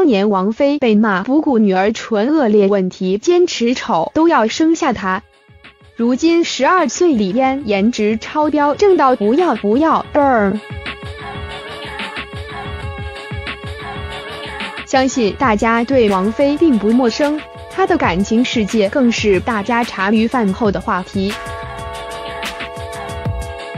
当年王菲被骂不顾女儿纯恶劣问题，坚持丑都要生下她。如今十二岁李嫣颜值超标，正到不要不要。相信大家对王菲并不陌生，她的感情世界更是大家茶余饭后的话题。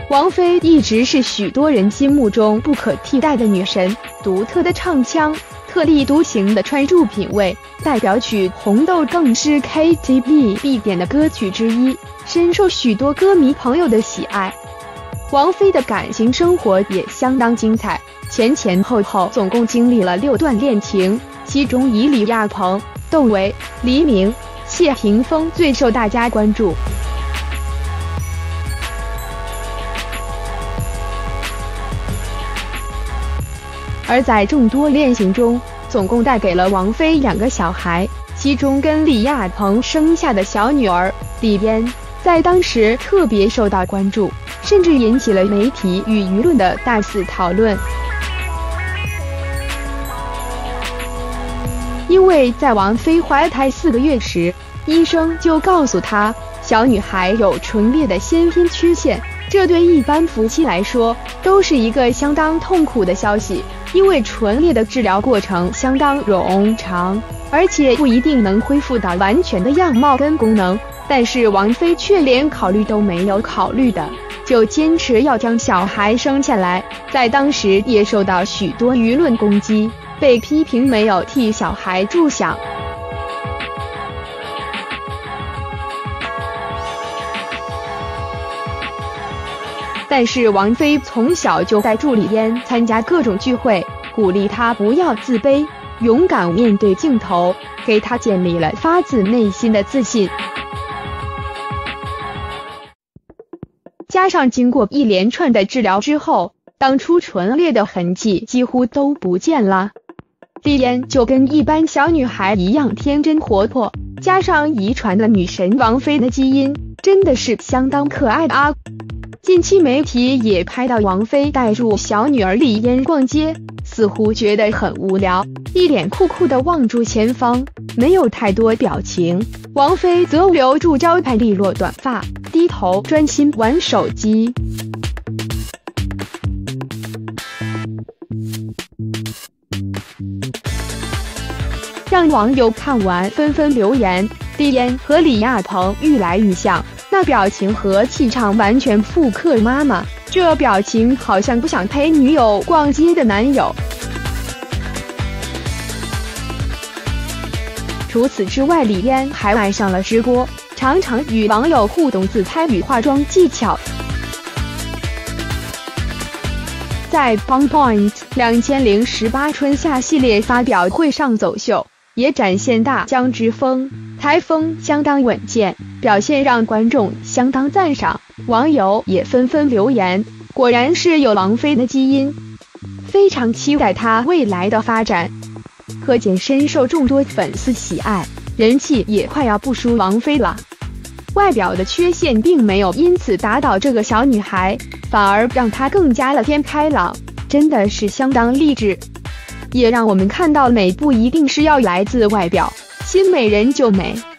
王菲一直是许多人心目中不可替代的女神，独特的唱腔，特立独行的穿著品味，代表曲《红豆》更是 KTV 必点的歌曲之一，深受许多歌迷朋友的喜爱。王菲的感情生活也相当精彩。前前后后总共经历了六段恋情，其中以李亚鹏、窦唯、黎明、谢霆锋最受大家关注。而在众多恋情中，总共带给了王菲两个小孩，其中跟李亚鹏生下的小女儿李嫣，在当时特别受到关注，甚至引起了媒体与舆论的大肆讨论。因为在王菲怀胎四个月时，医生就告诉她，小女孩有唇裂的先天缺陷，这对一般夫妻来说都是一个相当痛苦的消息。因为唇裂的治疗过程相当冗长，而且不一定能恢复到完全的样貌跟功能。但是王菲却连考虑都没有考虑的，就坚持要将小孩生下来，在当时也受到许多舆论攻击。被批评没有替小孩着想，但是王菲从小就带助理嫣参加各种聚会，鼓励她不要自卑，勇敢面对镜头，给她建立了发自内心的自信。加上经过一连串的治疗之后，当初唇裂的痕迹几乎都不见了。李嫣就跟一般小女孩一样天真活泼，加上遗传的女神王菲的基因，真的是相当可爱的啊！近期媒体也拍到王菲带住小女儿李嫣逛街，似乎觉得很无聊，一脸酷酷的望住前方，没有太多表情。王菲则留住招牌利落短发，低头专心玩手机。让网友看完纷纷留言，李嫣和李亚鹏愈来愈像，那表情和气场完全复刻妈妈，这表情好像不想陪女友逛街的男友。除此之外，李嫣还爱上了直播，常常与网友互动自拍与化妆技巧。在 Bonpoint 两千零十八春夏系列发表会上走秀。也展现大江之风，台风相当稳健，表现让观众相当赞赏。网友也纷纷留言，果然是有王菲的基因，非常期待她未来的发展。可见深受众多粉丝喜爱，人气也快要不输王菲了。外表的缺陷并没有因此打倒这个小女孩，反而让她更加乐天开朗，真的是相当励志。也让我们看到美不一定是要来自外表，新美人就美。